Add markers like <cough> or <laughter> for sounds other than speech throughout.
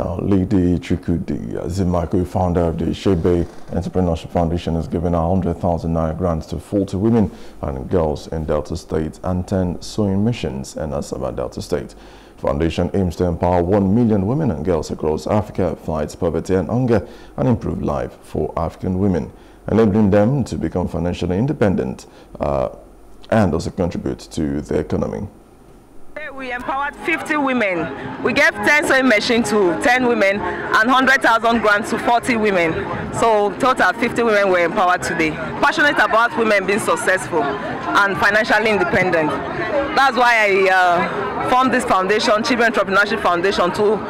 Now, Lady Chukwudi Zimako, founder of the Chibee Entrepreneurship Foundation, has given 100,000 naira grants to 40 women and girls in Delta State and 10 sewing missions in Asaba Delta State. Foundation aims to empower 1 million women and girls across Africa, fight poverty and hunger, and improve life for African women, enabling them to become financially independent uh, and also contribute to the economy. We empowered 50 women. We gave 10 sewing machines to 10 women and 100,000 grants to 40 women. So total 50 women were empowered today. Passionate about women being successful and financially independent. That's why I uh, formed this foundation, Children Entrepreneurship Foundation, to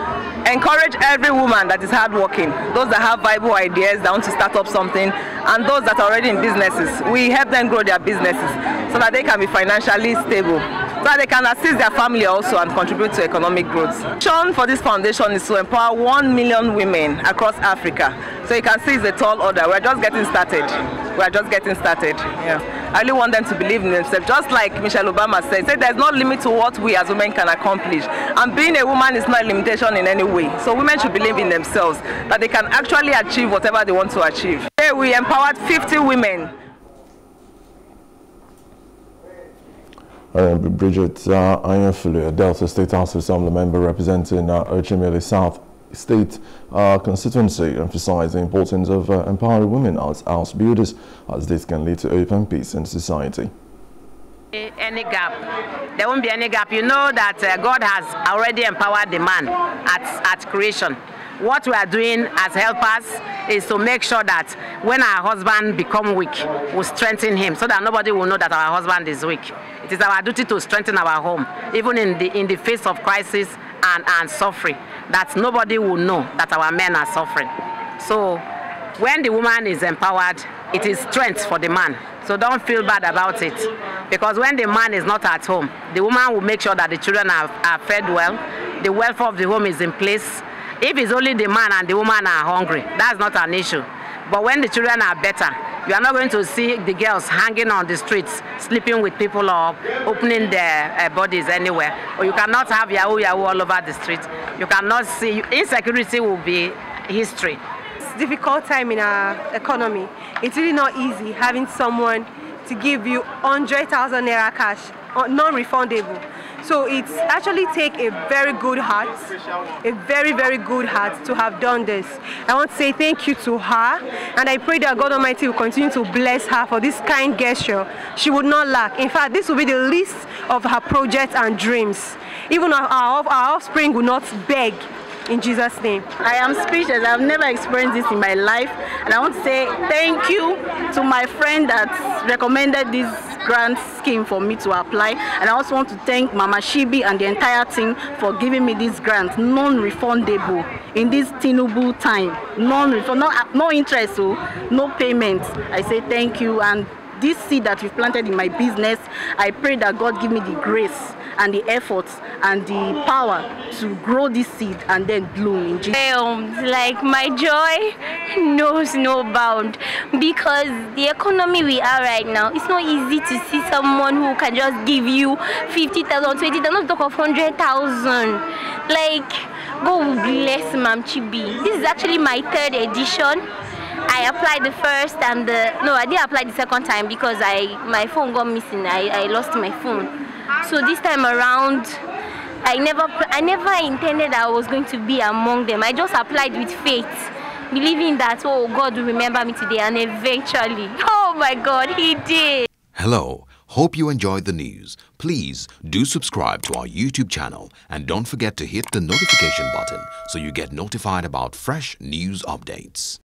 encourage every woman that is hardworking, those that have viable ideas that want to start up something, and those that are already in businesses. We help them grow their businesses so that they can be financially stable that they can assist their family also and contribute to economic growth. Mission for this foundation is to empower 1 million women across Africa. So you can see it's a tall order. We're just getting started. We're just getting started. Yeah. I really want them to believe in themselves. Just like Michelle Obama said, said there's no limit to what we as women can accomplish. And being a woman is not a limitation in any way. So women should believe in themselves, that they can actually achieve whatever they want to achieve. Today we empowered 50 women Uh, Bridget uh, Ayanfulu, Delta State House of Assembly member representing uh, South State uh, constituency, emphasized the importance of uh, empowering women as house builders, as this can lead to open peace in society. Any gap, there won't be any gap. You know that uh, God has already empowered the man at, at creation. What we are doing as helpers is to make sure that when our husband become weak, we strengthen him so that nobody will know that our husband is weak. It is our duty to strengthen our home, even in the, in the face of crisis and, and suffering, that nobody will know that our men are suffering. So when the woman is empowered, it is strength for the man. So don't feel bad about it. Because when the man is not at home, the woman will make sure that the children are, are fed well, the welfare of the home is in place, if it's only the man and the woman are hungry, that's not an issue. But when the children are better, you are not going to see the girls hanging on the streets, sleeping with people or opening their uh, bodies anywhere. Or you cannot have Yahoo Yahoo all over the street. You cannot see, insecurity will be history. It's a difficult time in our economy. It's really not easy having someone to give you 100,000 naira cash, uh, non-refundable. So it's actually take a very good heart, a very, very good heart to have done this. I want to say thank you to her, and I pray that God Almighty will continue to bless her for this kind gesture. She would not lack. In fact, this will be the least of her projects and dreams. Even our, our, our offspring will not beg in Jesus' name. I am speechless. I've never experienced this in my life. And I want to say thank you to my friend that recommended this grant scheme for me to apply. And I also want to thank Mama Shibi and the entire team for giving me this grant, non-refundable in this Tinubu time. Non-refund, no, no interest, so no payment. I say thank you and this seed that you've planted in my business, I pray that God give me the grace and the efforts and the power to grow this seed and then bloom in Jesus. Um, like my joy knows no bound because the economy we are right now, it's not easy to see someone who can just give you 50,000, 20,000, not talk of 100,000. Like, God bless Mam Chibee. This is actually my third edition. I applied the first and the no, I didn't apply the second time because I my phone got missing. I, I lost my phone. So this time around, I never I never intended I was going to be among them. I just applied with faith, believing that oh God will remember me today, and eventually, <laughs> oh my God, He did. Hello. Hope you enjoyed the news. Please do subscribe to our YouTube channel and don't forget to hit the notification button so you get notified about fresh news updates.